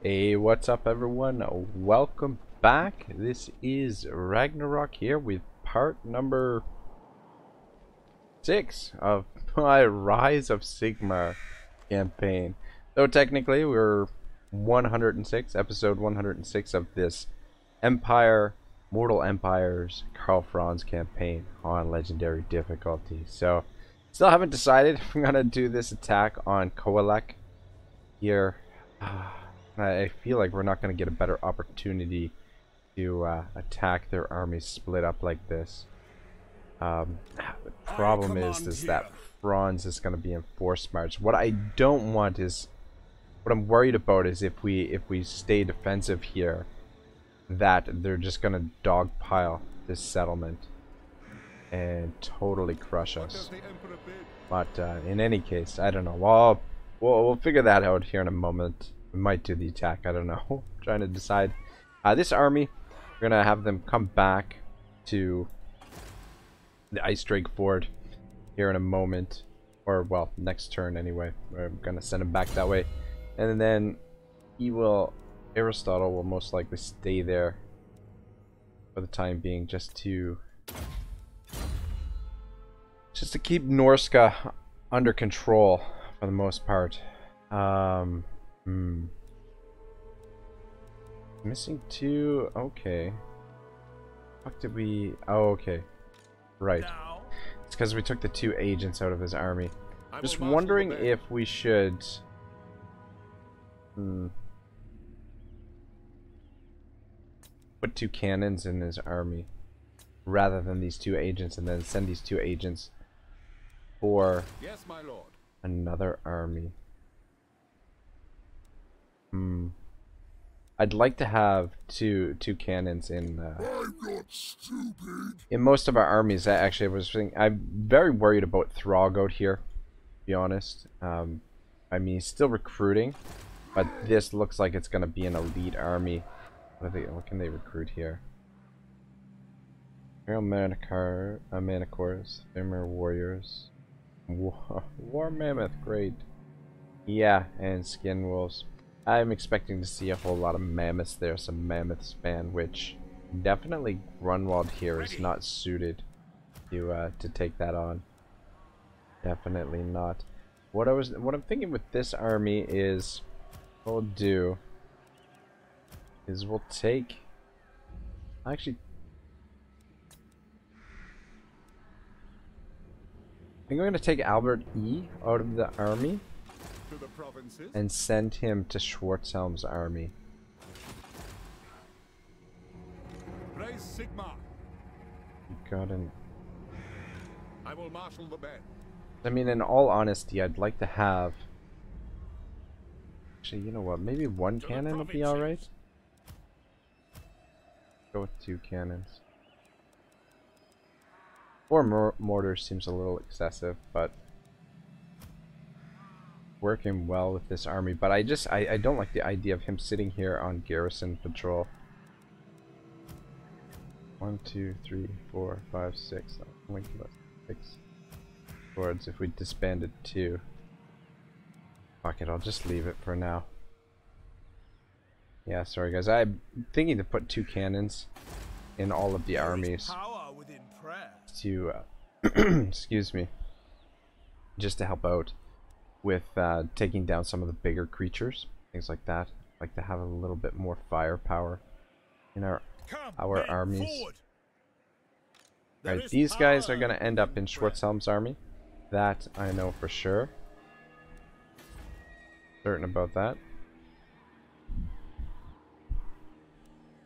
Hey, what's up everyone? Welcome back. This is Ragnarok here with part number 6 of my Rise of Sigmar campaign. Though technically we're 106, episode 106 of this Empire, Mortal Empires, Karl Franz campaign on Legendary difficulty. So, still haven't decided if I'm going to do this attack on Kholek here. Ah. I feel like we're not going to get a better opportunity to uh, attack their armies split up like this. Um, the problem is, is that Franz is going to be in force march. What I don't want is, what I'm worried about is if we if we stay defensive here, that they're just going to dogpile this settlement and totally crush us. But uh, in any case, I don't know. Well, we'll we'll figure that out here in a moment. Might do the attack, I don't know. trying to decide. Uh, this army, we're going to have them come back to the Ice Drake Ford here in a moment. Or, well, next turn anyway. We're going to send him back that way. And then he will, Aristotle will most likely stay there for the time being just to just to keep Norsca under control for the most part. Um, Hmm. Missing two. Okay. What did we? Oh, okay. Right. It's because we took the two agents out of his army. I'm Just wondering if we should. Hmm. Put two cannons in his army rather than these two agents and then send these two agents for yes, another army. Hmm. I'd like to have two two cannons in uh, in most of our armies. I actually was thinking I'm very worried about Throgg out here. To be honest, um, I mean still recruiting, but this looks like it's gonna be an elite army. What, they, what can they recruit here? Imperial Manticore, uh, Manticores, Fimir Warriors, War, War Mammoth, great. Yeah, and Skin Wolves. I'm expecting to see a whole lot of mammoths there, some mammoth span, which definitely Grunwald here is not suited to uh, to take that on. Definitely not. What I was, what I'm thinking with this army is, what we'll do is we'll take. Actually, I think we're gonna take Albert E out of the army and send him to Schwarzhelm's army. Raise Sigma. Got him. I will marshal the band. I mean, in all honesty, I'd like to have. Actually, you know what? Maybe one to cannon would be alright. Go with two cannons. Four mor mortars seems a little excessive, but working well with this army, but I just I, I don't like the idea of him sitting here on garrison patrol. One, two, three, four, five, six. Only six swords if we disbanded two. Fuck it, I'll just leave it for now. Yeah, sorry guys. I'm thinking to put two cannons in all of the armies to uh, excuse me just to help out with uh, taking down some of the bigger creatures, things like that. Like to have a little bit more firepower in our Come, our armies. Alright, these guys are going to end up in Schwarzhelm's army. That I know for sure. Certain about that.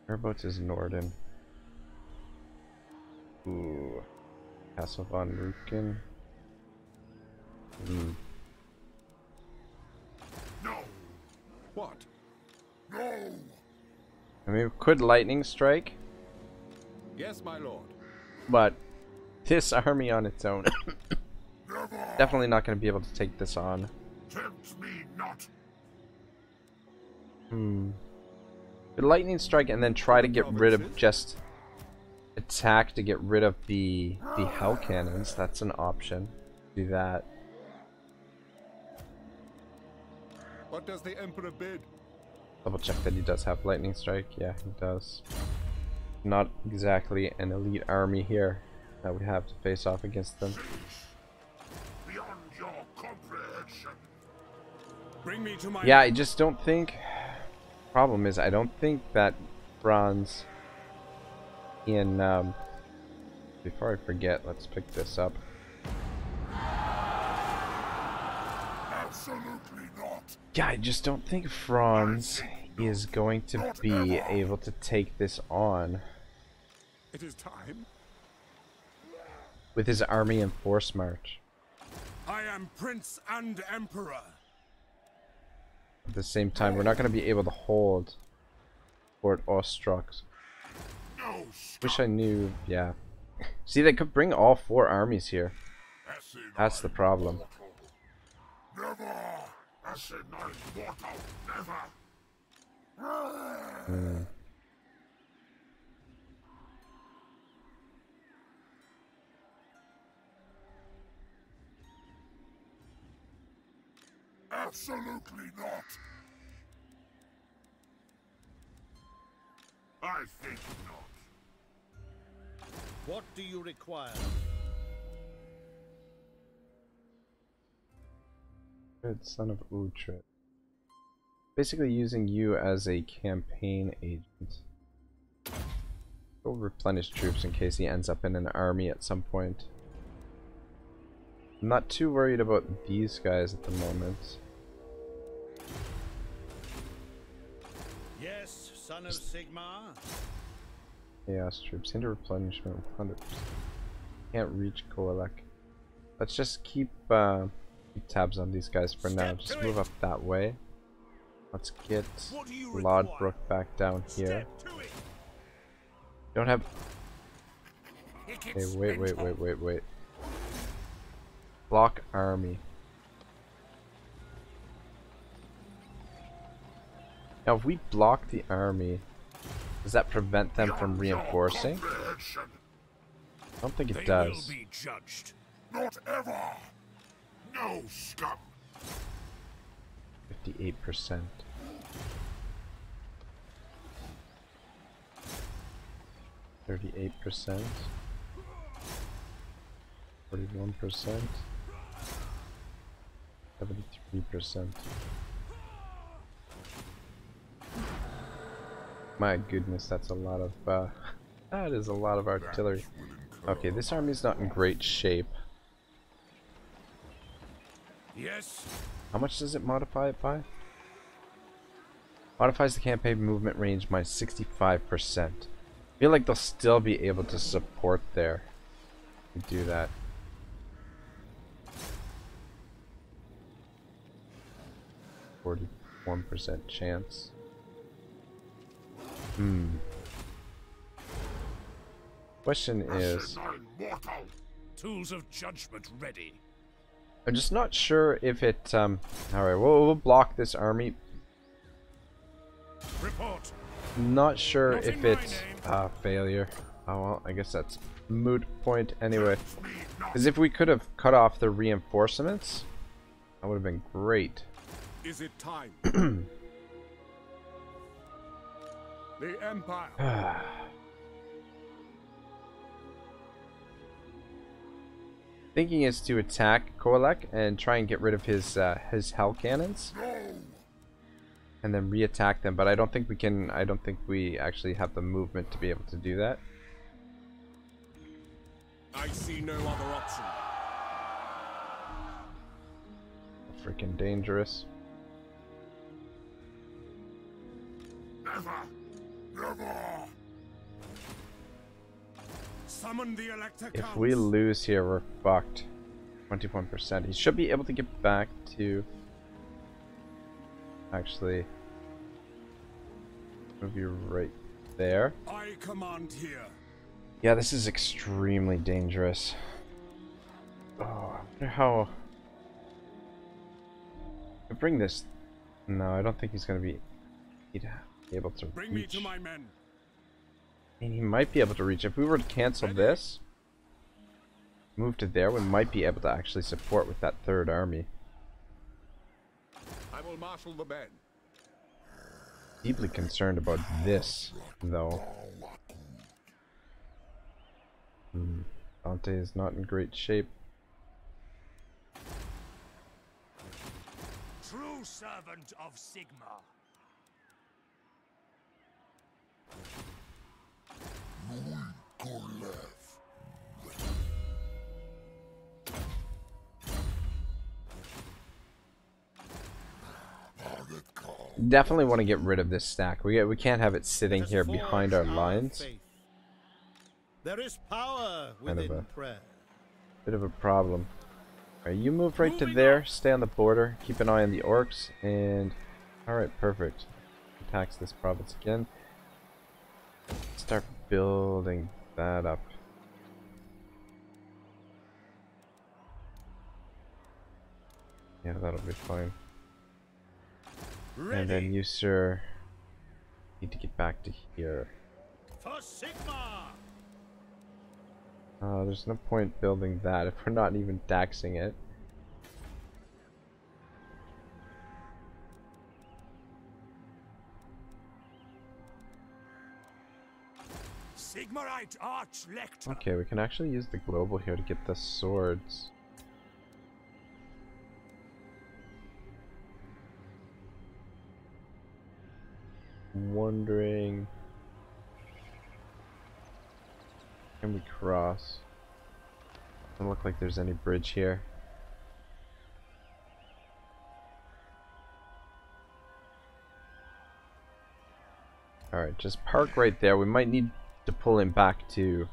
Whereabouts is Norden? Ooh. Castle von Rauken. Hmm. What? No! I mean, could lightning strike. Yes, my lord. But this army on its own, definitely not going to be able to take this on. Tempt me not. Hmm. Could lightning strike and then try to get rid of just attack to get rid of the the hell cannons. That's an option. Do that. What does the Emperor bid? Double check that he does have lightning strike. Yeah, he does. Not exactly an elite army here that we have to face off against them. Beyond your comprehension. Bring me to my Yeah, I just don't think. Problem is, I don't think that bronze in. Um, before I forget, let's pick this up. Yeah, I just don't think Franz is going to be able to take this on It is time. with his army and force march. I am prince and emperor. At the same time, we're not going to be able to hold Fort Ostrosk. No, Wish I knew. Yeah. See, they could bring all four armies here. That's the problem. Never. Asinine mortal. Never. Absolutely not. I think not. What do you require? Good son of Uhtred. Basically using you as a campaign agent. Go replenish troops in case he ends up in an army at some point. I'm not too worried about these guys at the moment. Yes, son of Sigmar. Chaos troops. Hinder replenishment 100%. Can't reach Kholek. Let's just keep, uh, keep tabs on these guys for now. Just move up that way. Let's get What do you require? Lodbrok back down here. Step to it. Don't have. Okay, wait, wait, wait, wait, wait. Block army. Now, if we block the army, does that prevent them from reinforcing? I don't think it does. will be judged. Not ever. No scum. 58%. Thirty-eight percent, forty-one percent, seventy-three percent. My goodness, that's a lot of. Uh, that is a lot of artillery. Okay, this army's not in great shape. Yes. How much does it modify it by? Modifies the campaign movement range by 65%. I feel like they'll still be able to support there. Do that. Forty-one percent chance. Hmm. Question is. Tools of judgment ready. I'm just not sure if it. Um. All right, we'll, we'll block this army. Report. Not sure Not if it's uh, failure. Oh well, I guess that's moot point anyway. Because if we could have cut off the reinforcements, that would have been great. Is it time? the Empire. Thinking is to attack Kholek and try and get rid of his uh, his hell cannons, and then re-attack them. But I don't think we can. I don't think we actually have the movement to be able to do that. I see no other option. Freaking dangerous. Never. Never. Summon the Elector If we lose here, we're fucked. 21%. He should be able to get back to... Actually... Move you right there. I command here. Yeah, this is extremely dangerous. Oh, I wonder how... I bring this... No, I don't think he's gonna be... He'd be able to Bring me to my men. Mean, he might be able to reach. If we were to cancel this, move to there, we might be able to actually support with that third army. I will marshal the men. deeply concerned about this, though. Hmm. Dante is not in great shape. True servant of Sigmar. Definitely want to get rid of this stack. We we can't have it sitting here behind our lines. There is power Kind of a- prayer. Bit of a problem. Alright, you move right to there, stay on the border, keep an eye on the orcs, and... Alright, perfect. Attacks this province again. Start building that up. Yeah, that'll be fine. Ready And then you, sir, need to get back to here. for Sigmar. Uh, there's no point building that if we're not even taxing it. Sigmarite Archlector. Okay, we can actually use the global here to get the swords. Wondering... Can we cross? Doesn't look like there's any bridge here. Alright, just park right there. We might need to pull him back to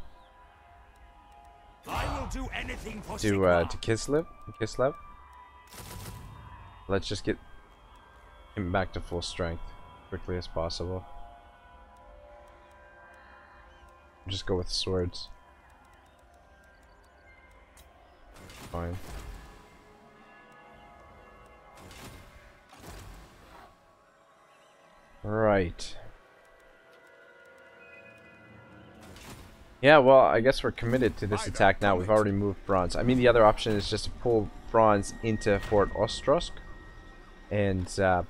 I will do anything for to uh, to Kislev. Kislev. Let's just get him back to full strength quickly as possible. Just go with swords. Fine. Right. Yeah, well, I guess we're committed to this attack now. We've already moved Franz. I mean, the other option is just to pull Franz into Fort Ostrosk and uh,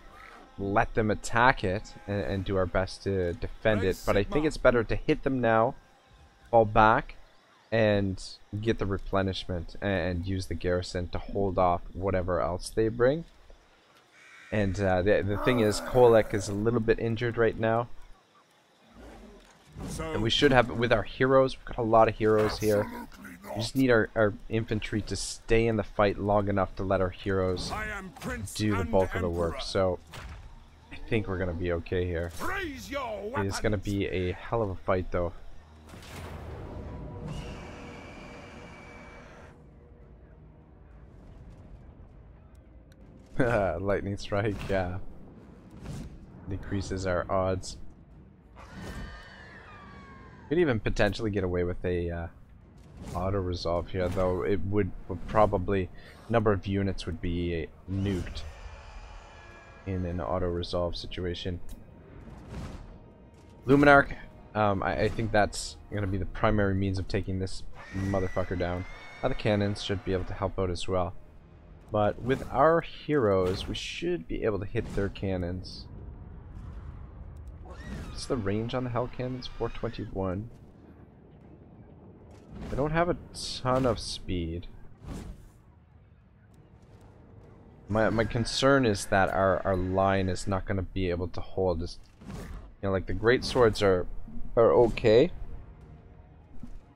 let them attack it and, and do our best to defend it. But I think it's better to hit them now, fall back, and get the replenishment and use the garrison to hold off whatever else they bring. And uh, the, the thing is, Kholek is a little bit injured right now. So, And we should have, with our heroes, we've got a lot of heroes here. We just need our, our infantry to stay in the fight long enough to let our heroes I am Prince do the bulk of the work. So I think we're gonna be okay here. Raise your It weapons. is gonna be a hell of a fight though. Lightning strike, yeah. Decreases our odds. Could even potentially get away with a uh, auto resolve here, though it would, would probably number of units would be nuked in an auto resolve situation. Luminarch, um, I, I think that's going to be the primary means of taking this motherfucker down. Other cannons should be able to help out as well. But with our heroes, we should be able to hit their cannons. What's the range on the Hell Cannons? 421. They don't have a ton of speed. My my concern is that our our line is not going to be able to hold. This, you know, like the great swords are are okay,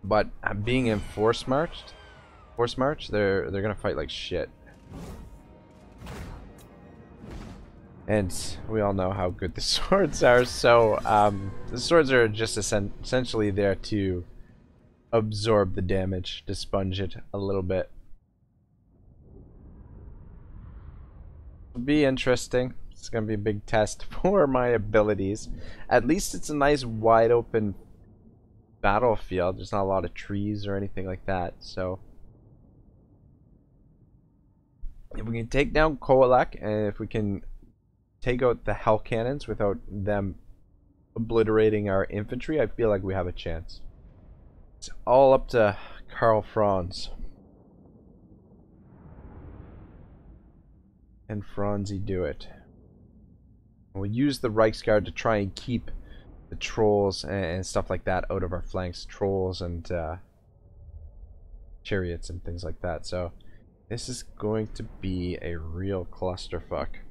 but uh, being in force marched, force march, they're they're gonna fight like shit. And we all know how good the swords are, so um, the swords are just essen essentially there to absorb the damage, to sponge it a little bit. Be interesting. It's gonna be a big test for my abilities. At least it's a nice wide open battlefield. There's not a lot of trees or anything like that, so if we can take down Kholek and if we can take out the Hell Cannons without them obliterating our infantry, I feel like we have a chance. It's all up to Karl Franz. And Franzi do it. We'll use the Reichsguard to try and keep the trolls and, stuff like that out of our flanks. Trolls and uh, chariots and things like that. So this is going to be a real clusterfuck.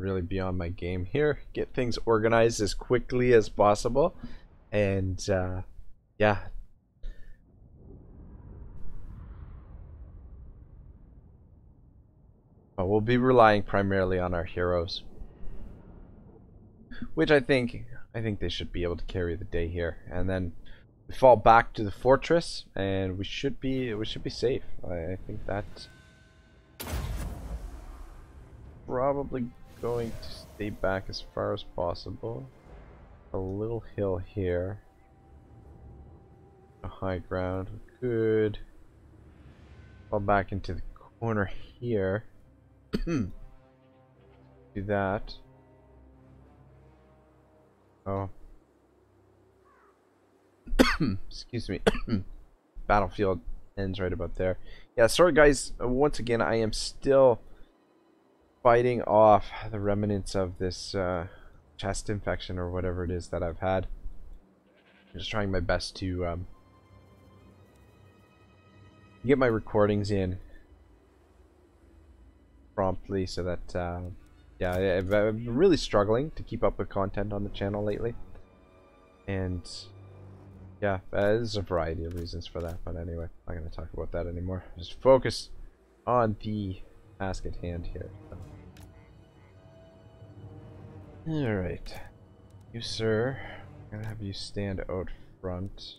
Really beyond my game here. Get things organized as quickly as possible. And uh, yeah. But we'll be relying primarily on our heroes. Which I think I think they should be able to carry the day here. And then we fall back to the fortress and we should be we should be safe. I, I think that's probably going to stay back as far as possible. A little hill here. A high ground. Good. Fall back into the corner here. Do that. Oh. Excuse me. Battlefield ends right about there. Yeah, sorry guys. uh, Once again, I am still fighting off the remnants of this uh, chest infection or whatever it is that I've had. I'm just trying my best to um, get my recordings in promptly so that uh, yeah I've, been really struggling to keep up with content on the channel lately. And yeah there's a variety of reasons for that but anyway I'm not going to talk about that anymore. Just focus on the task at hand here alright you sir I'm gonna have you stand out front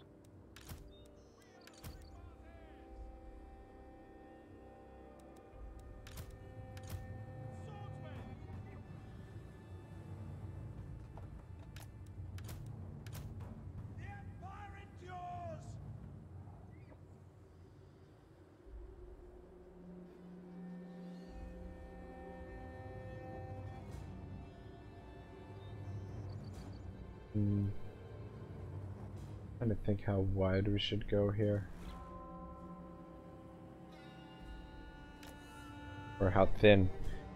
Hmm. Trying to think how wide we should go here. Or how thin.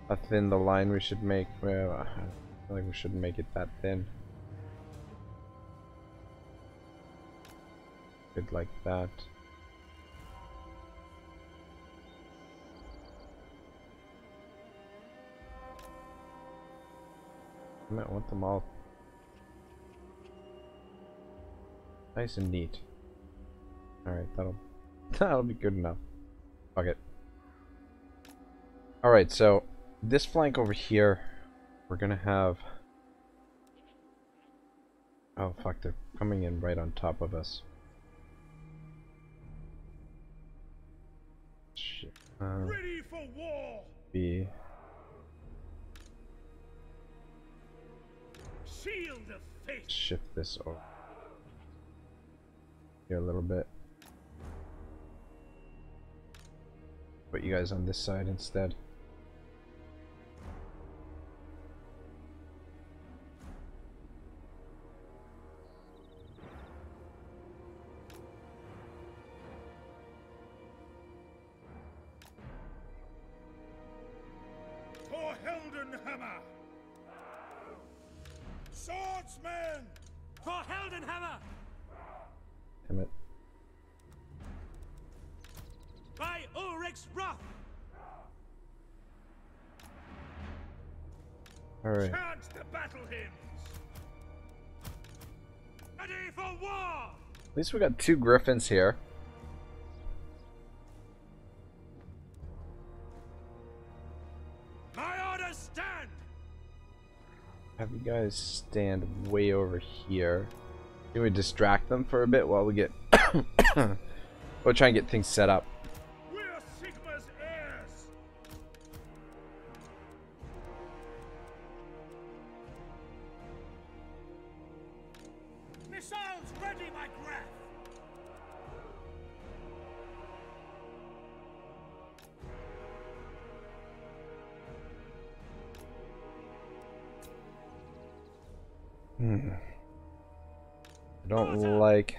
How thin the line we should make. Well, I feel like we shouldn't make it that thin. Good like that. I might want them all Nice and neat. Alright, that'll that'll be good enough. Fuck it. Alright, so this flank over here, we're gonna have Oh fuck, they're coming in right on top of us. Shit. Uh, Ready for war! B. Shield of faith! shift this over here a little bit. Put you guys on this side instead. Ready for war! At least we got two griffins here. My orders stand! Have you guys stand way over here. Can we distract them for a bit while we get... we'll try and get things set up.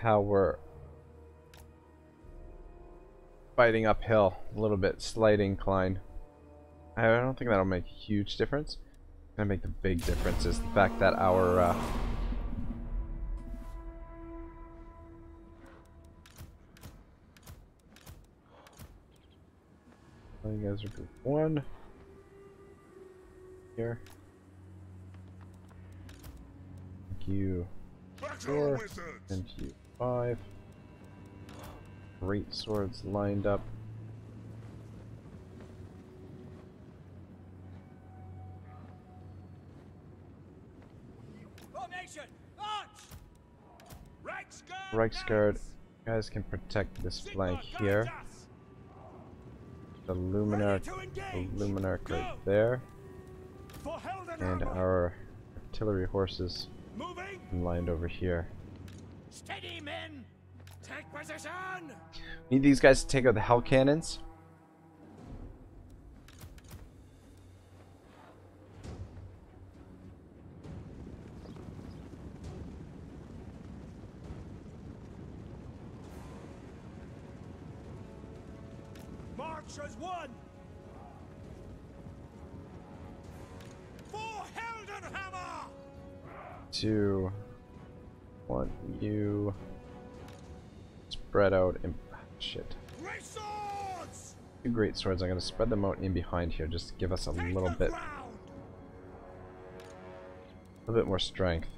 How we're fighting uphill. A little bit slight incline. I don't think that'll make a huge difference. Gonna make the big difference is the fact that our uh, you guys are group one here. Thank you Battle four wizards! and you five. Great swords lined up. Formation! Launch! Reichsguard! You guys can protect this flank here. The Luminarch, the! Luminarch right there, and our artillery horses lined over here. Steady, men! Take position! Need these guys to take out the hell cannons. March as one! For Heldenhammer! To want you spread out in ah, shit. Great swords! Two great swords. I'm gonna spread them out in behind here, just to give us a Take little bit, a little bit more strength.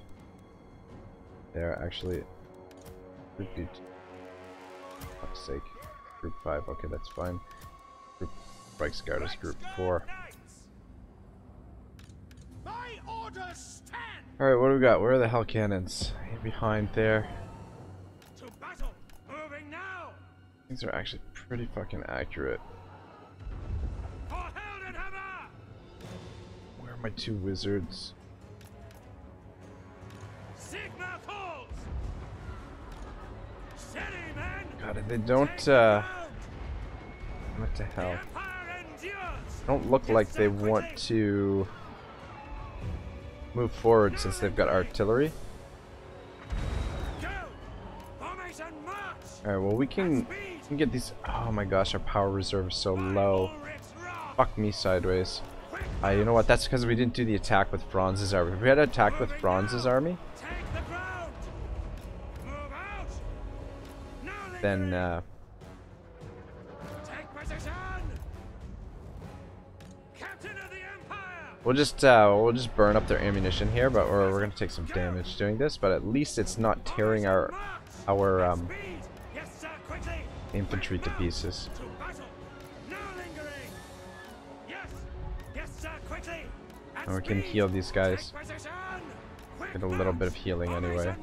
There, actually. Group D. Fuck's sake. Group five. Okay, that's fine. Group Reichsguard is group four. My orders stand! Alright, what do we got? Where are the hell cannons? Behind there. To battle! Moving now! These are actually pretty fucking accurate. Where are my two wizards? Sigmar falls! Steady, men! God, they don't, uh, what The hell? Don't look like they want to move forward since they've got artillery. Go! Formation march! Alright, well we can, we can get these. Oh my gosh, our power reserve is so low. Fuck me sideways. Uh, you know what? That's because we didn't do the attack with Franz's army. If we had attacked with Franz's army, Take the ground! Move out! No then uh, we'll just uh, we'll just burn up their ammunition here. But we're, we're gonna take some damage doing this. But at least it's not tearing our our um, infantry to pieces. And we can heal these guys. Get a little bit of healing anyway.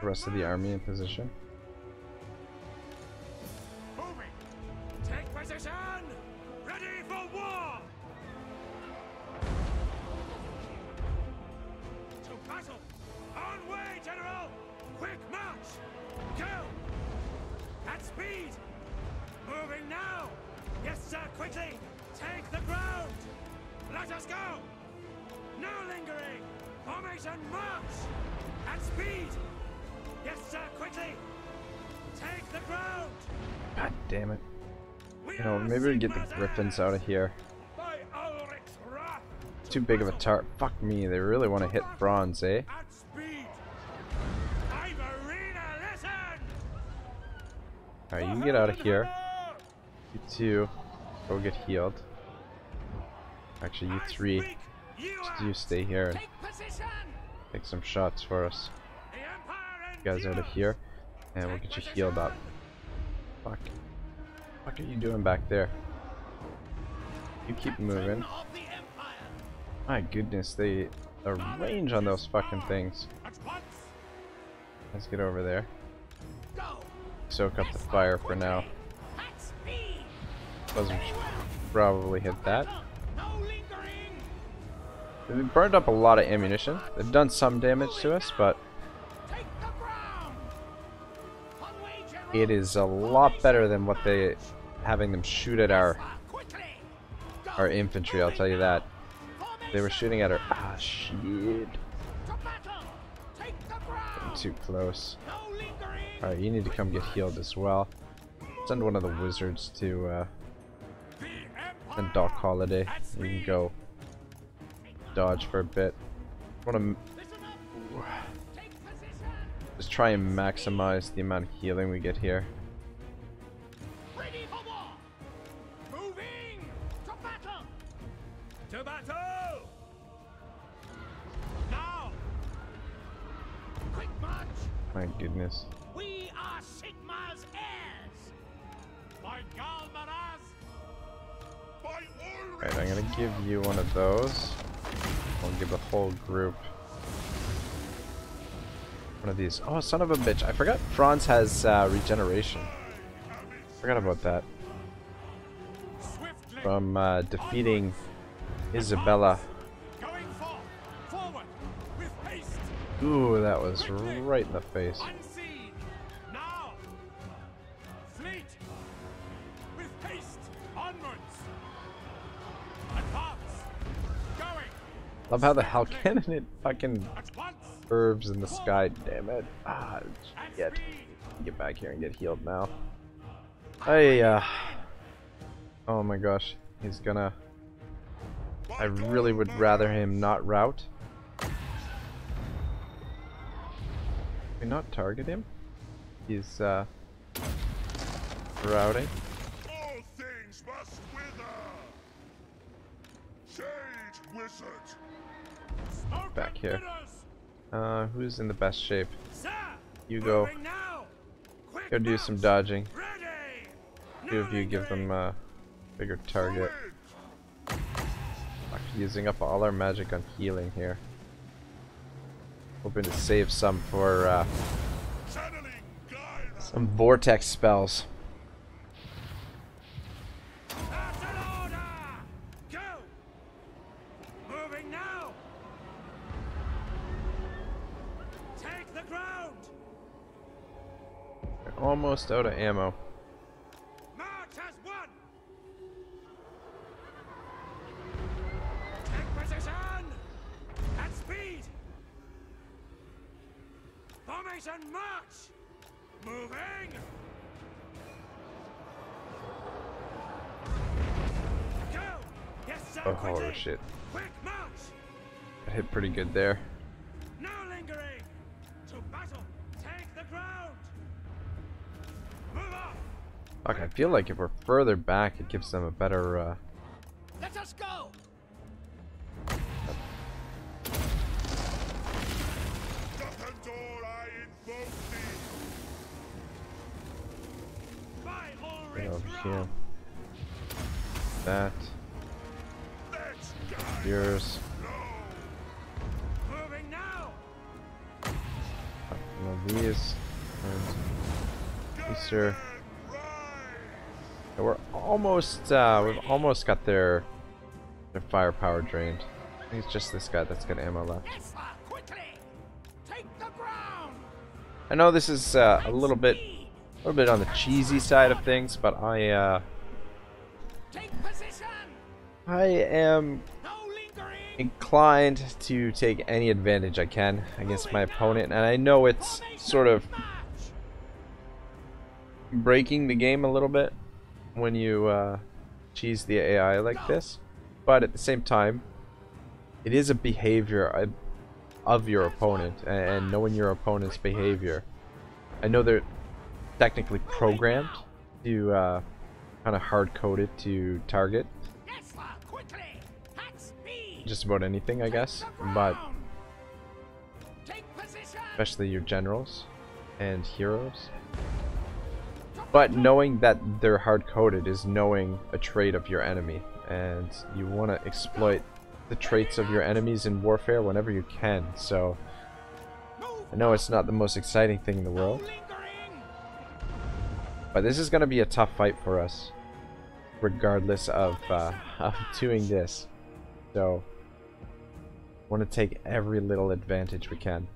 The rest of the army in position. Get the Sigmar's griffins heirs! out of here. By Ulric's wrath! Too big of a tar. Fuck me. They really want to hit Franz, eh? At speed! Ivarina, listen! Alright, you can get out of here. You two, go get healed. Actually, you three, you just you stay here and Take some shots for us. You guys out of here, and we'll get you healed up. Fuck. What are you doing back there? You keep moving. My goodness, they the range on those fucking things. Let's get over there. Soak up the fire for now. Speed. Doesn't probably hit that. They've burned up a lot of ammunition. They've done some damage to us, but it is a lot better than what they having them shoot at our. Our infantry. I'll tell you that. They were shooting at her. ah shit. Ground. Too close. Alright, you need to come get healed as well. Send one of the wizards to uh, send Doc Holiday. You can go dodge for a bit. Want to just try and maximize the amount of healing we get here. My goodness. We are Sigmar's heirs. By Ghal Maraz! By Alright, I'm gonna give you one of those. I'll give the whole group one of these. Oh, son of a bitch. I forgot Franz has uh, regeneration. Forgot about that. From uh, defeating Isabella. Ooh, that was right in the face. Unseen! Now! Fleet! With haste! Onwards! Advance! Going! Love how the hell cannon it fucking curves in the sky. Damn it. Ah, get get back here and get healed now. I uh. Oh my gosh, he's gonna. I really would rather him not route. We not target him? He's uh routing. All things must wither. Sage wizard. Back here. Uh, who's in the best shape? You go. Go do some dodging. Two of you give them a bigger target. Fuck, using up all our magic on healing here. Hoping to save some for uh, some vortex spells. Almost out of ammo. March as one! Take position! At speed! Formation march! Moving! Go! Yes, sir! Oh, quickly! shit. Quick march! I hit pretty good there. No lingering! To battle! Take the ground! Move off! Fuck, I feel like if we're further back, it gives them a better, uh... Let us go. Get rich over law! here. That. Yours. Moving now! One these. And these are... Rise. We're almost, uh, we've almost got their, their firepower drained. I think it's just this guy that's got ammo left. Yes, sir. Quickly. Take the ground. I know this is uh, a little bit. A little bit on the cheesy side of things, but I, uh, Take position. I am inclined to take any advantage I can against my opponent, and I know it's sort of breaking the game a little bit when you uh, cheese the AI like this, but at the same time, it is a behavior of, of your opponent, and knowing your opponent's behavior. I know they're technically programmed to uh, kind of hard coded to target just about anything, I guess, but especially your generals and heroes. But knowing that they're hard coded is knowing a trait of your enemy, and you want to exploit the traits of your enemies in warfare whenever you can. So I know it's not the most exciting thing in the world. But this is going to be a tough fight for us, regardless of uh, of doing this. So want to take every little advantage we can.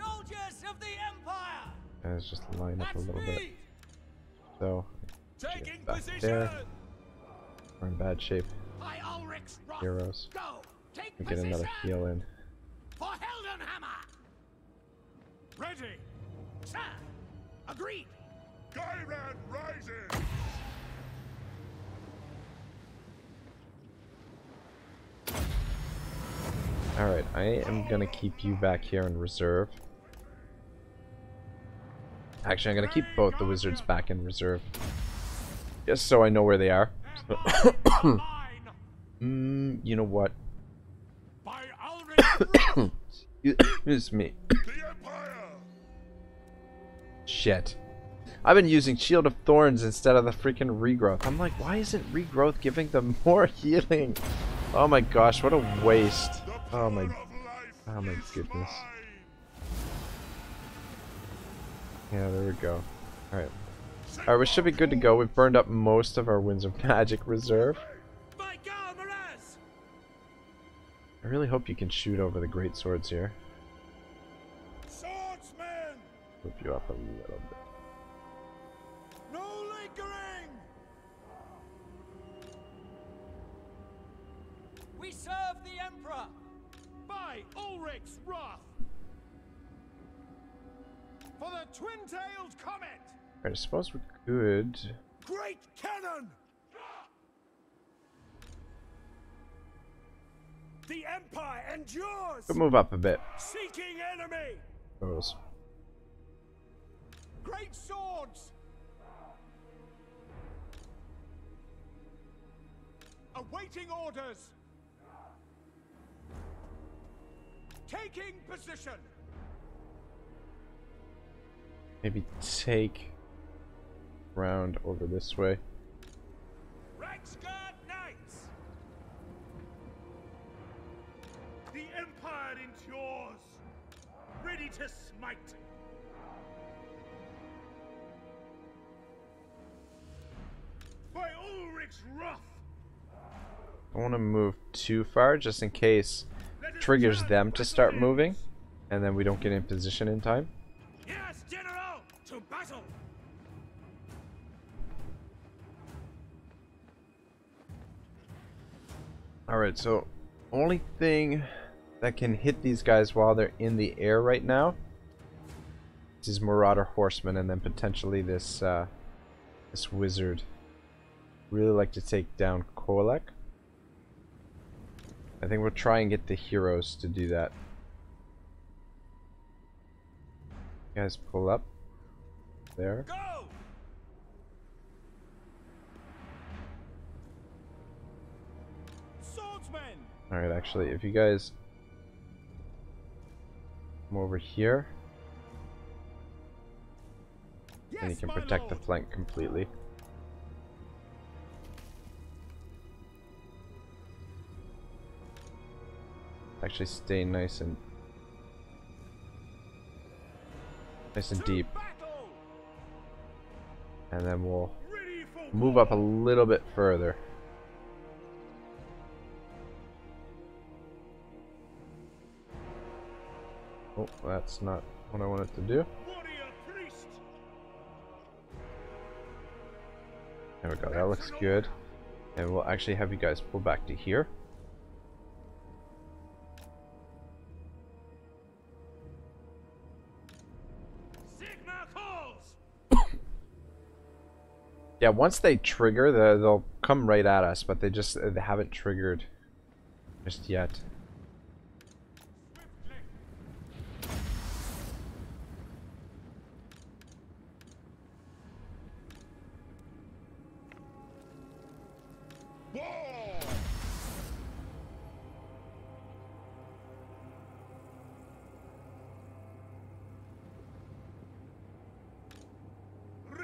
Soldiers of the Empire. And let's just line up a little bit. So Taking position! there. we're in bad shape. Heroes. Go. Take We get position. another heal in. For Heldenhammer. Ready! Sir! Agreed! Gairan rising! Alright, I am gonna keep you back here in reserve. Actually, I'm gonna keep both the wizards back in reserve. Just so I know where they are. Mm, you know what? By Ulric Excuse me. Shit. I've been using Shield of Thorns instead of the freaking regrowth. I'm like, why isn't regrowth giving them more healing? Oh my gosh, what a waste. Oh my oh my goodness. Yeah, there we go. Alright. Alright, we should be good to go. We've burned up most of our Winds of Magic reserve. I really hope you can shoot over the great swords here. Whip you up a little bit. No lingering! We serve the Emperor! By Ulric's wrath! For the twin-tailed comet! I suppose we could... Great cannon! The Empire endures! could move up a bit. Seeking enemy! Suppose. Great swords! Awaiting orders! Taking position! Maybe take round over this way. Reichsguard Knights! The Empire endures! Ready to smite! By Ulric's wrath! I want to move too far just in case triggers them to start moving and then we don't get in position in time. Yes, General! To battle! Alright, so only thing that can hit these guys while they're in the air right now is Marauder Horsemen and then potentially this uh, this wizard. Really like to take down Kholek. I think we'll try and get the heroes to do that. You guys pull up. There. Go! Alright, actually, if you guys come over here, Yes, then you can protect the flank completely. Actually, stay nice and nice and deep, and then we'll move up a little bit further. Oh, that's not what I wanted to do. There we go, that looks good. And we'll actually have you guys pull back to here. Yeah, once they trigger, they- they'll come right at us, but they just they haven't triggered just yet.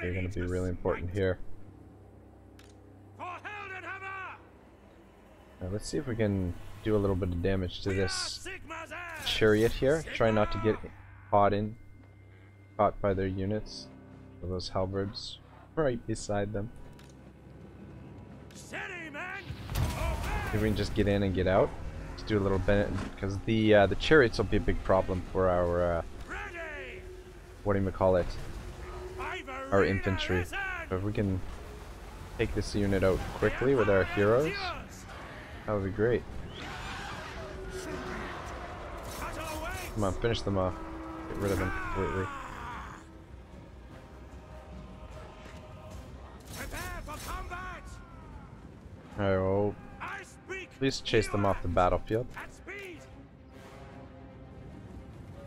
They're going to be really important here. For Heldenhammer! Now, let's see if we can do a little bit of damage to this chariot here. Try not to get caught in, caught by their units, or those halberds right beside them. Maybe we can just get in and get out. Just do a little bit, because the uh, the chariots will be a big problem for our uh, what do you call it? Our infantry. So if we can take this unit out quickly with our heroes, that would be great. Come on, finish them off. get rid of them completely. I speak! at least chase them off the battlefield. At!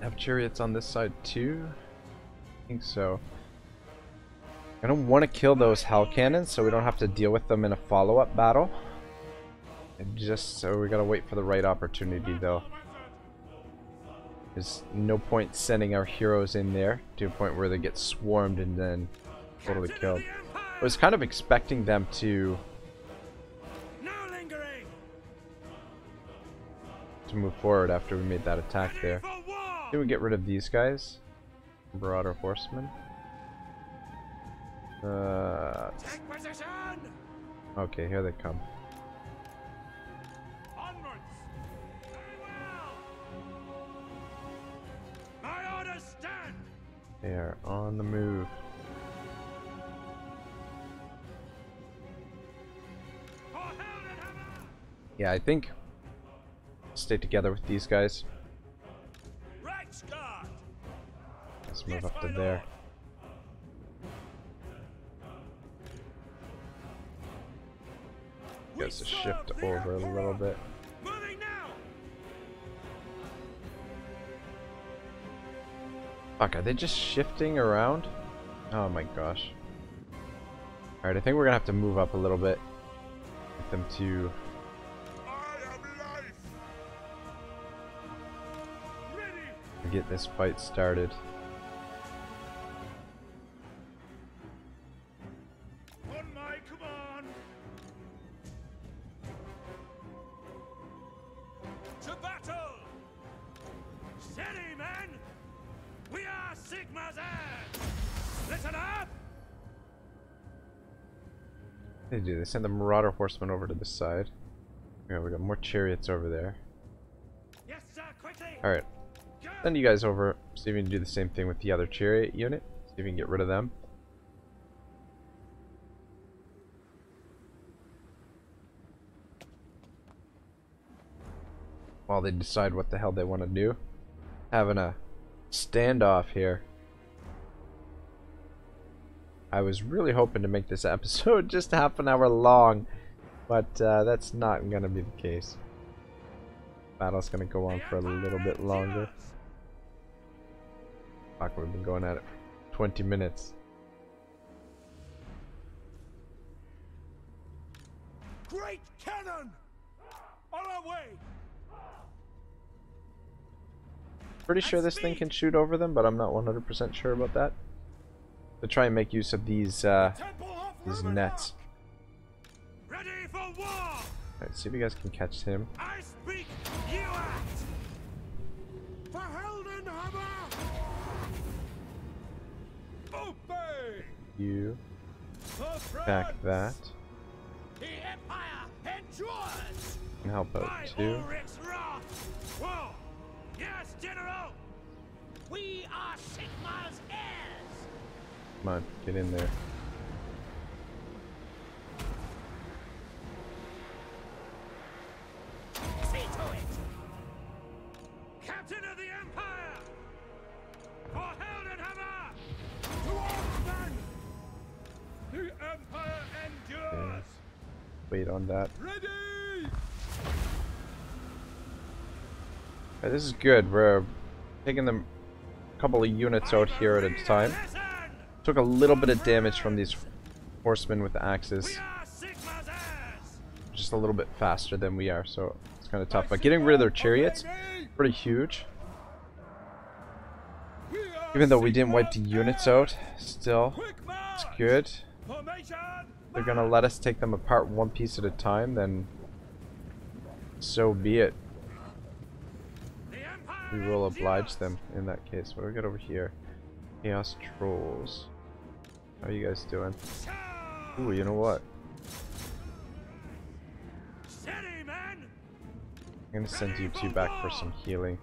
Have chariots on this side too? I think so. I don't want to kill those hell cannons so we don't have to deal with them in a follow-up battle. Just so we gotta wait for the right opportunity though. There's no point sending our heroes in there to a point where they get swarmed and then totally killed. I was kind of expecting them to to move forward after we made that attack there. Can we get rid of these guys? Marauder horsemen. Uh, okay, here they come. They are on the move. Yeah, I think stay together with these guys. Let's move up to there. to shift over a little bit. Fuck, are they just shifting around? Oh my gosh. Alright, I think we're gonna have to move up a little bit. Get them to I am life! Ready! get this fight started. They send the Marauder horsemen over to the side. Yeah, we got more chariots over there. Yes, sir, quickly! Alright, Go! send you guys over. See if you can do the same thing with the other chariot unit. See if you can get rid of them. While they decide what the hell they want to do. Having a standoff here. I was really hoping to make this episode just half an hour long, but uh, that's not going to be the case. Battle's going to go on for a little bit longer. Fuck, we've been going at it for 20 minutes. Great cannon! On our way! Pretty sure this thing can shoot over them, but I'm not 100% sure about that. To try and make use of these uh, these nets. Ready for war! Alright, see if you guys can catch him. I speak, you act! For Obey! You back that. The Empire endures! Can help out too. Ulric's wrath! War! Yes, General! We are Sigmar's heirs! Come on, get in there. See to it! Captain of the Empire! For Heldenhammer! To arms, men! The Empire endures! Wait on that. Ready! Alright, this is good. We're taking them a couple of units out here at a time. Took a little bit of damage from these horsemen with axes. We are Sigmar's heirs! Just a little bit faster than we are, so it's kind of tough. But getting rid of their chariots, pretty huge. Even though we didn't wipe the units out, still, it's good. They're gonna let us take them apart one piece at a time, then so be it. We will oblige them in that case. What do we got over here? Chaos Trolls. How are you guys doing? Ooh, you know what? I'm gonna send you two back for some healing.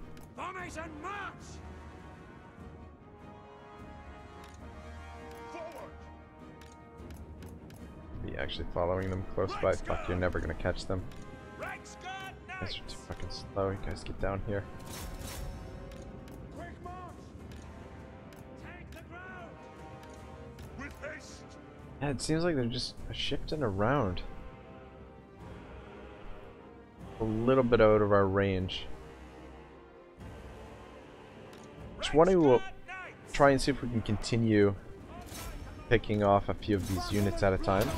Be actually following them close by. Fuck, you're never gonna catch them. You guys are too fucking slow. You guys get down here. Yeah, it seems like they're just shifting around. A little bit out of our range. Just want to try and see if we can continue picking off a few of these units at a time.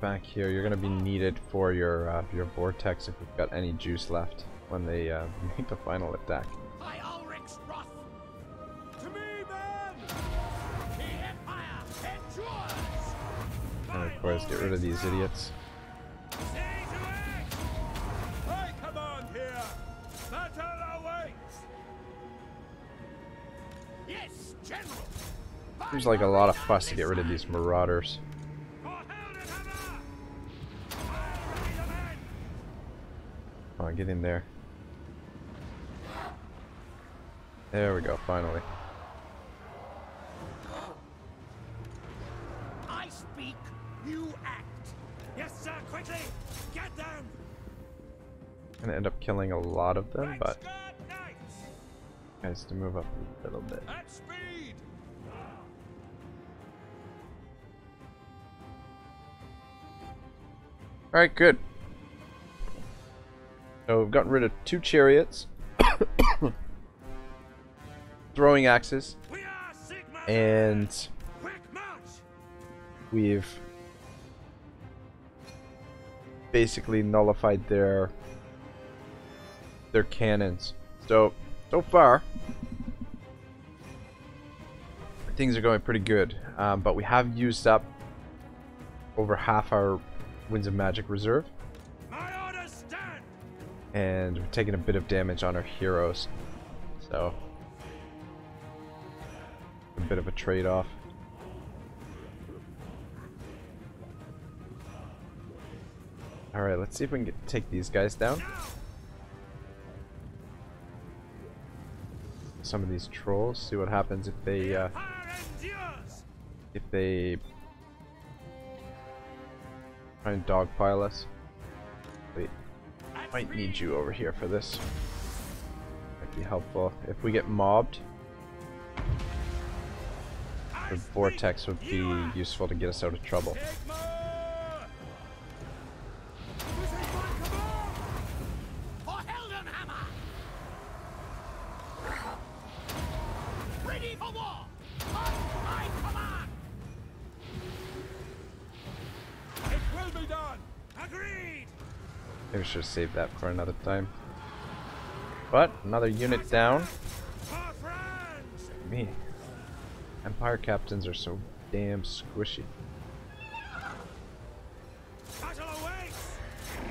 Back here. You're gonna be needed for your uh, your vortex if we've got any juice left when they uh, make the final attack. By Ulric's wrath, To me, men! the Empire endures! And of course, get rid of these idiots. See to it! I command here! Battle awaits! Yes, General! Seems like a lot of fuss to get rid of these marauders. Get in there. There we go, finally. I speak, you act. Yes, sir, quickly! Get them! Gonna end up killing a lot of them, but guys to move up a little bit. At speed! Alright, good. So we've gotten rid of two chariots, throwing axes, We are Sigmar! and we've basically nullified their their cannons. So so far things are going pretty good, um, but we have used up over half our Winds of Magic reserve, My orders stand! And we're taking a bit of damage on our heroes. So a bit of a trade-off. Alright, let's see if we can get, take these guys down. Some of these trolls, see what happens if they, uh, if they try and dogpile us. Might need you over here for this. Might be helpful. If we get mobbed, the vortex would be useful to get us out of trouble. Saved that for another time. But another unit down. Me. Empire captains are so damn squishy.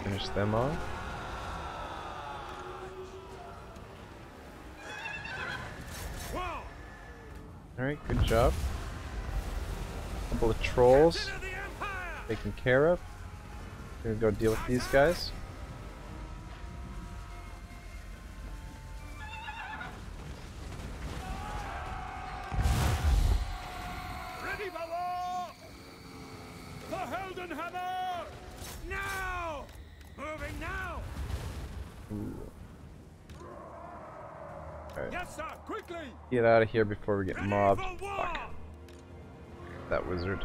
Finish them off. Alright, good job. Couple of trolls taken care of. Gonna go deal with these guys. Yes, sir! Quickly! get out of here before we get Ready mobbed. Fuck. That wizard.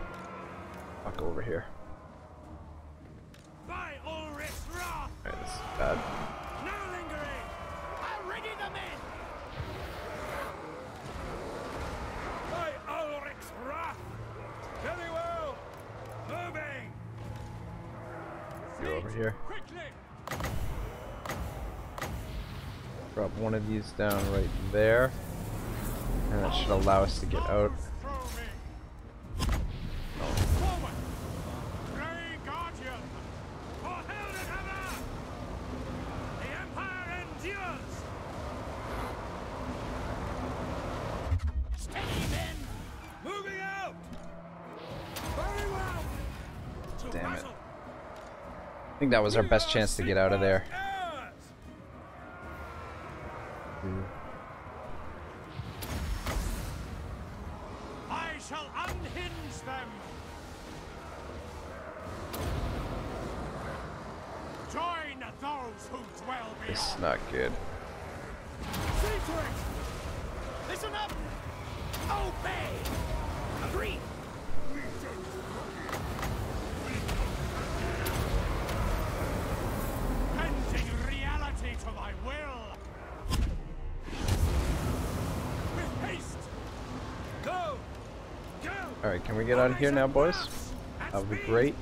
Fuck over here. By Ulric's wrath! Alright, this is bad. No lingering! I'll ready the men! By Ulric's wrath! Very well! Moving! You over here. Quickly! Drop one of these down right there. And that should allow us to get out. Throw me! Forward! Grey Guardian! For Heldenhammer! The Empire endures! Steady, men! Moving out! Very well! To Damn it. battle! think that was our best chance to get out of there. Get out of here now, boys? That would be great.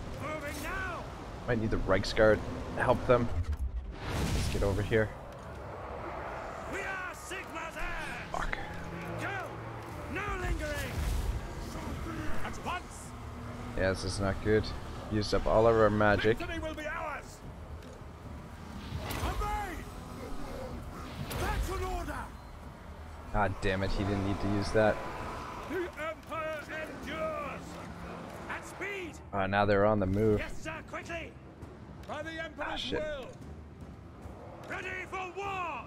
Might need the Reichsguard to help them. Let's get over here. Fuck. Yeah, this is not good. Used up all of our magic. Ah, damn it, he didn't need to use that. The Empire endures. At Ah, now they're on the move. Yes, sir. Quickly. By the Emperor's Ah, will! Ready for war.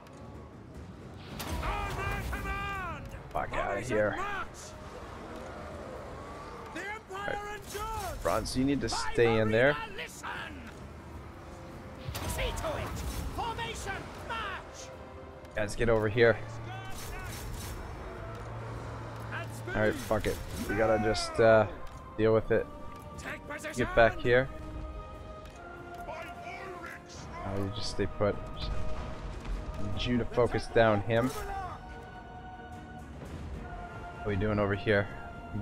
On my command. Fuck out of here. March. The Empire endures. Bronze, you need to stay in there. Marina, Listen. See to it. Formation march. Guys, get over here. Alright, fuck it. We gotta just uh, deal with it. Get back here. Uh, you just stay put. Need you to focus down him. What are we doing over here?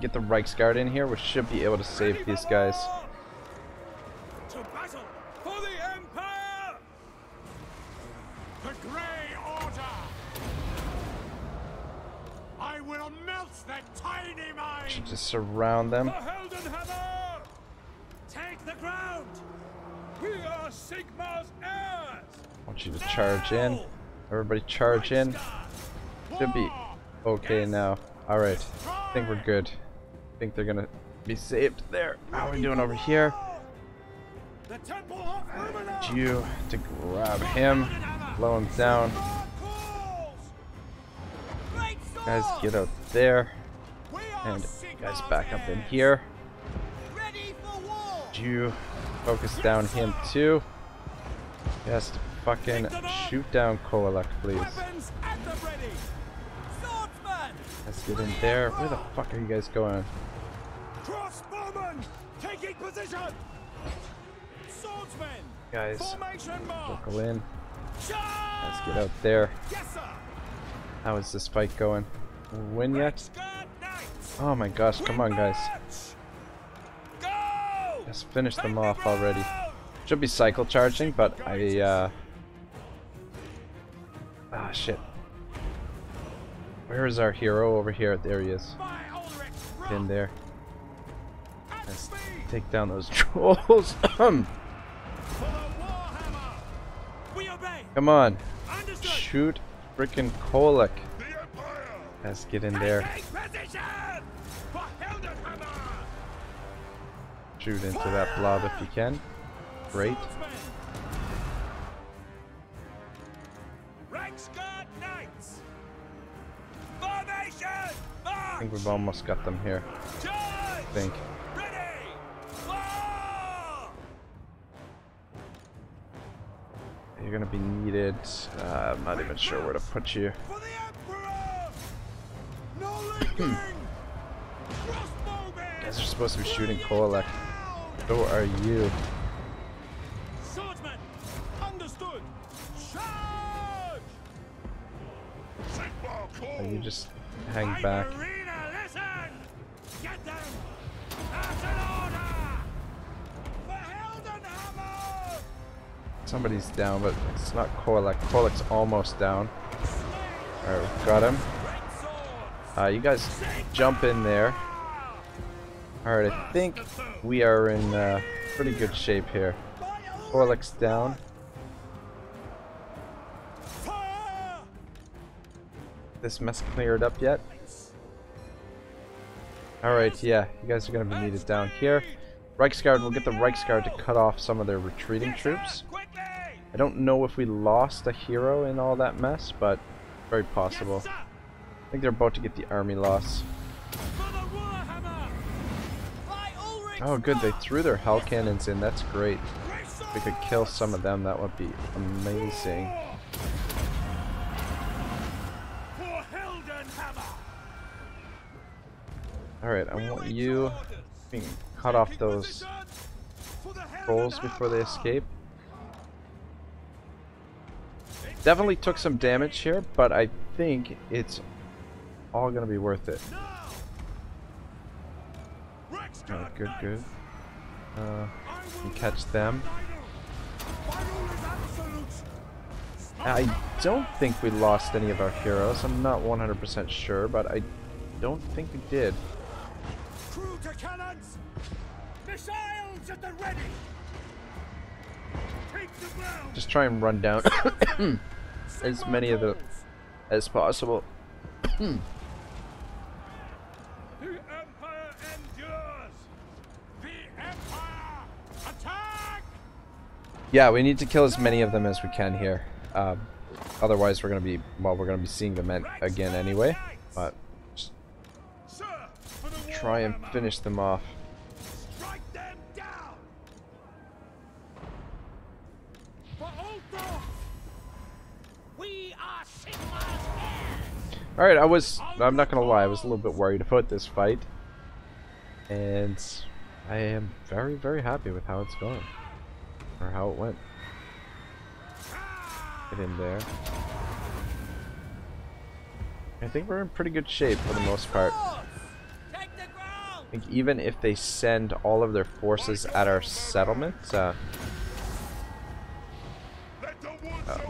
Get the Reichsguard in here. We should be able to save these guys. To battle. For the Empire! The Grey Order. I will melt their tiny minds. Should just surround them. The Heldenhammer! Take the ground. We are Sigmar's heirs! I want you to charge in. Everybody charge in. Should be okay now. Alright. I think we're good. I think they're gonna be saved there. How are we doing over here? The Temple of Lumina. Need you to grab him. Blow him down. Guys, get out there. And guys, back up in here. You focus down him too. Yes, fucking shoot down Kholek, please. Weapons at the ready. Swordsman. Let's get in there. Where the fuck are you guys going? Crossbowman. Taking position. Swordsman. Guys, buckle in. Let's get out there. Yes. How is this fight going? Win yet? Oh my gosh, come on guys. Let's finish them off already. Should be cycle charging, but I, uh... Ah, shit. Where is our hero? Over here. There he is. In there. Let's take down those trolls. Come on. Shoot frickin' Kholek. Let's get in there. Shoot into that blob if you can. Great. Swordsman. Reichsguard Knights. Formation. I think we've almost got them here. I think. You're gonna be needed. Uh, I'm not even sure where to put you. For the Emperor. No lingering. Crossbowmen. You guys are supposed to be shooting Kholek. Who are you. And you just hang back. Marina, listen. Get them. That's an order. For Heldenhammer. Somebody's down, but it's not Kholek. Kholek's almost down. Alright, got him. Uh, you guys jump in there. Alright, I think we are in uh, pretty good shape here. Kholek's down. This mess cleared up yet? Alright, yeah, you guys are gonna be needed down here. Reichsguard, we'll get the Reichsguard to cut off some of their retreating troops. I don't know if we lost a hero in all that mess, but very possible. I think they're about to get the army loss. For the Warhammer! By Ulric! Oh good, they threw their hell cannons in, that's great. If we could kill some of them, that would be amazing. Alright, I want you to cut off those rolls before they escape. Definitely took some damage here, but I think it's all gonna be worth it. Good, good. Uh, catch them. I don't think we lost any of our heroes. I'm not 100% sure, but I don't think we did. Crew to cannons! Missiles at the ready! Take the ground! Just try and run down as many of them as possible. The Empire endures! The Empire! Attack! Yeah, we need to kill as many of them as we can here. Um, otherwise, we're gonna be well, we're gonna be seeing them again anyway. But just Sir, for the try and finish them off. Them down! For Ulthor! We are Sigmar's heirs! All right, I was. I'm not gonna lie. I was a little bit worried about this fight, and I am very, very happy with how it's going, or how it went. Get in there. I think we're in pretty good shape for the most part. Think even if they send all of their forces at our settlement, uh, come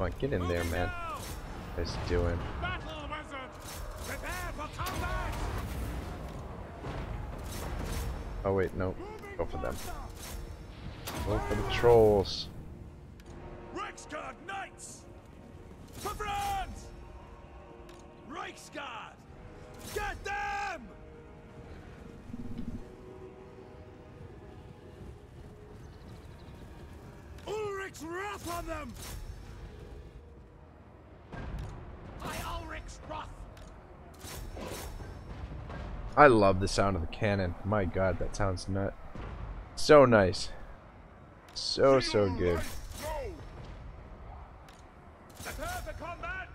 on, get in there, man. What guys doing? Oh wait, no. Go for them. Go for the trolls. On them! By Ulric's wrath! I love the sound of the cannon. My god, that sounds nut. So nice. So, so good. Go! Prepare for combat!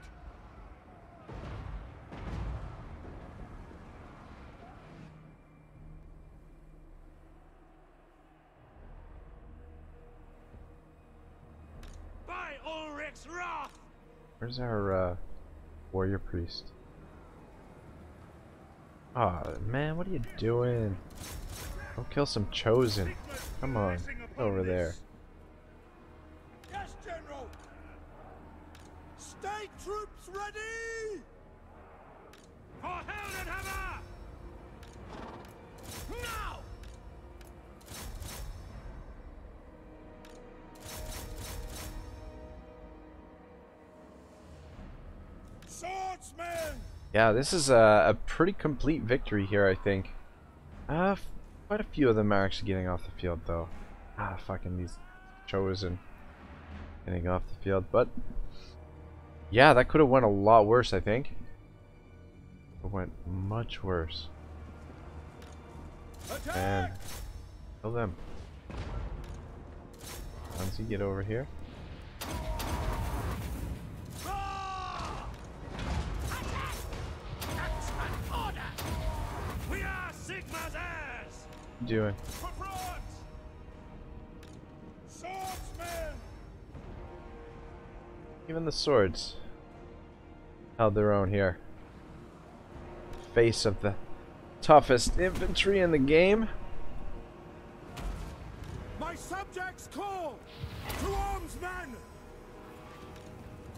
By Ulric's wrath! Where's our uh, warrior priest? Aw, man, what are you doing? Go kill some chosen. Come on, over there. Yes, General! State troops ready! For Heldenhammer! Yeah, this is a, a pretty complete victory here, I think. Uh, quite a few of them are actually getting off the field, though. Ah, fucking these chosen getting off the field, but yeah, that could have went a lot worse, I think. It went much worse. Attack! And kill them. Once you get over here. Doing? For Franz! Even the swords held their own here. Face of the toughest infantry in the game. My subjects call! To arms, men!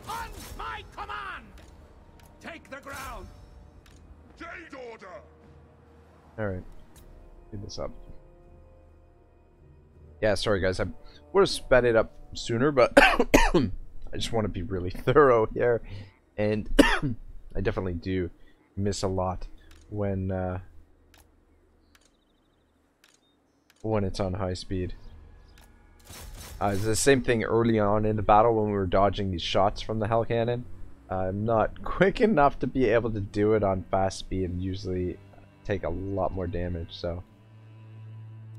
On my command! Take the ground! Jade order! Alright. Speed this up. Yeah, sorry guys, I would have sped it up sooner, but I just want to be really thorough here. And I definitely do miss a lot when uh, when it's on high speed. Uh, it's the same thing early on in the battle when we were dodging these shots from the Hell Cannon. Uh, I'm not quick enough to be able to do it on fast speed and usually take a lot more damage, so.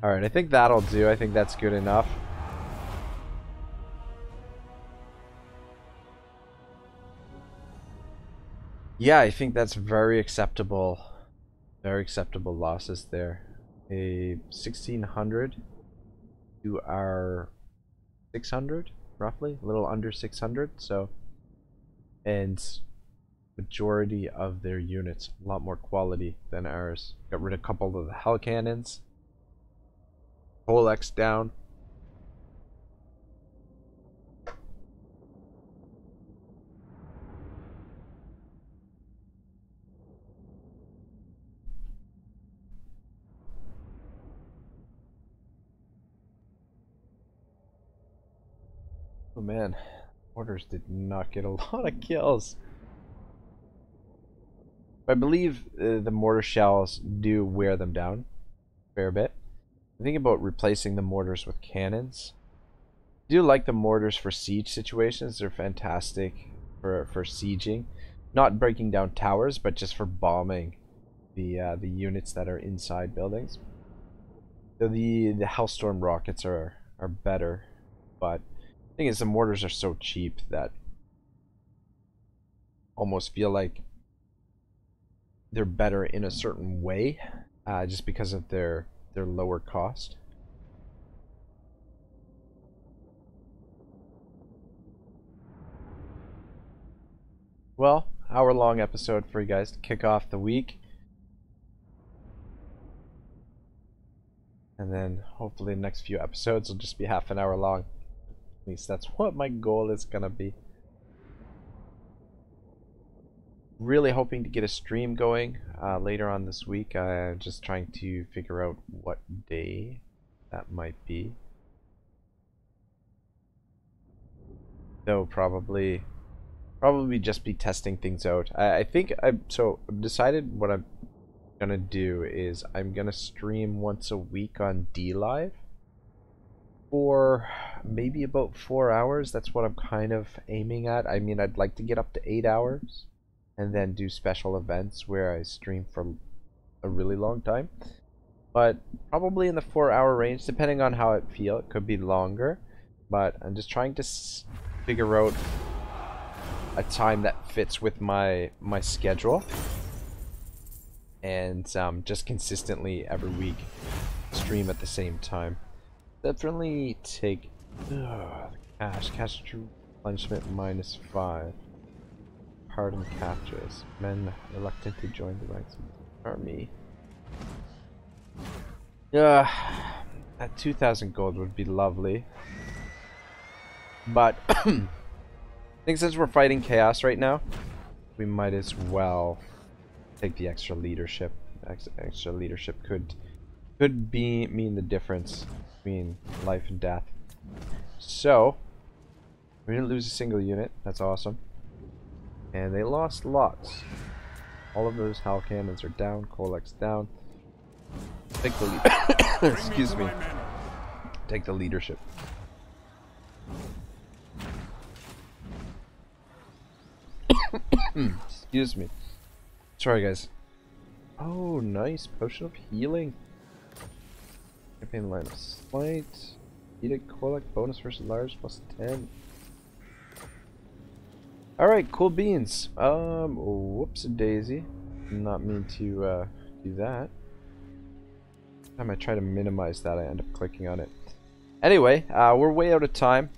Alright, I think that'll do. I think that's good enough. Yeah, I think that's very acceptable. Very acceptable losses there. A 1600 to our 600, roughly. A little under 600, so. And majority of their units, a lot more quality than ours. Got rid of a couple of the Hell Cannons. Polex down. Oh man, orders did not get a lot of kills. I believe uh, the mortar shells do wear them down a fair bit. Think about replacing the mortars with cannons. I do like the mortars for siege situations. They're fantastic for for sieging, not breaking down towers, but just for bombing the uh, the units that are inside buildings. So the the Hellstorm rockets are are better, but the thing is the mortars are so cheap that almost feel like they're better in a certain way, uh, just because of their their lower cost. Well, hour long episode for you guys to kick off the week. And then hopefully the next few episodes will just be half an hour long. At least that's what my goal is gonna be. Really hoping to get a stream going uh, later on this week. I'm just trying to figure out what day that might be. Though probably, probably just be testing things out. I, I think I so I've decided what I'm gonna do is I'm gonna stream once a week on DLive for maybe about four hours. That's what I'm kind of aiming at. I mean, I'd like to get up to eight hours and then do special events where I stream for a really long time. But probably in the four hour range, depending on how I feel. It could be longer, but I'm just trying to figure out a time that fits with my my schedule, and um, just consistently every week stream at the same time. Definitely take ugh, cash, cash replenishment minus five. Hardened captures. Men reluctant to join the ranks of the army. Yeah, that 2,000 gold would be lovely. But, I think since we're fighting chaos right now, we might as well take the extra leadership. extra leadership could could be mean the difference between life and death. So, we didn't lose a single unit. That's awesome. And they lost lots. All of those Hell Cannons are down, Kholek's down. Take the lead. Excuse me. Take the leadership. Excuse me. Sorry, guys. Oh, nice. Potion of healing. Campaign line of sight. Edict Collect bonus versus large plus 10. Alright, cool beans. Um, whoops daisy. Not mean to uh, do that. Time I try to minimize that, I end up clicking on it. Anyway, uh, we're way out of time.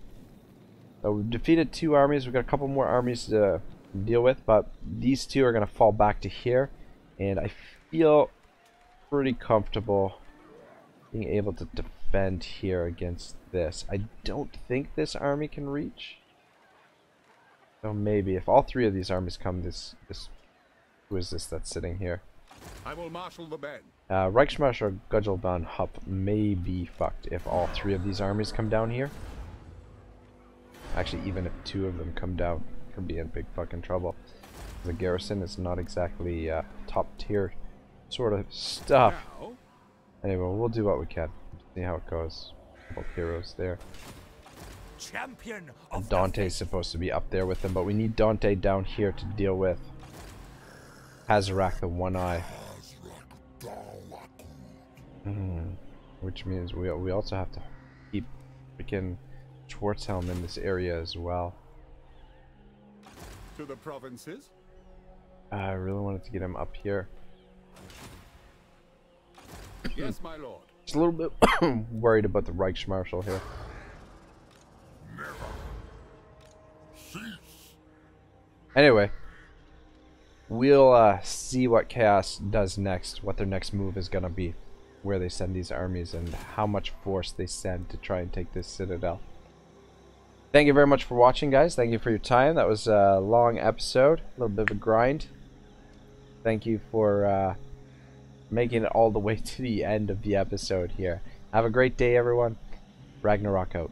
Uh, we've defeated two armies. We've got a couple more armies to deal with, but these two are going to fall back to here. And I feel pretty comfortable being able to defend here against this. I don't think this army can reach. So maybe if all three of these armies come, this this who is this that's sitting here? I will marshal the band. Uh, Reichsmarschall Gudgelban Hupp may be fucked if all three of these armies come down here. Actually, even if two of them come down, could be in big fucking trouble. The garrison is not exactly uh, top tier sort of stuff. Now, Anyway, we'll do what we can. See how it goes. Both heroes there. Champion And of Dante's supposed to be up there with them, but we need Dante down here to deal with Hazarak the One Eye. Hmm. Which means we we also have to keep freaking Schwarzhelm in this area as well. To the provinces? I really wanted to get him up here. yes, my lord. Just a little bit worried about the Reichsmarshal here. Anyway, we'll uh, see what Chaos does next, what their next move is going to be, where they send these armies, and how much force they send to try and take this citadel. Thank you very much for watching, guys. Thank you for your time. That was a long episode, a little bit of a grind. Thank you for uh, making it all the way to the end of the episode here. Have a great day, everyone. Ragnarok out.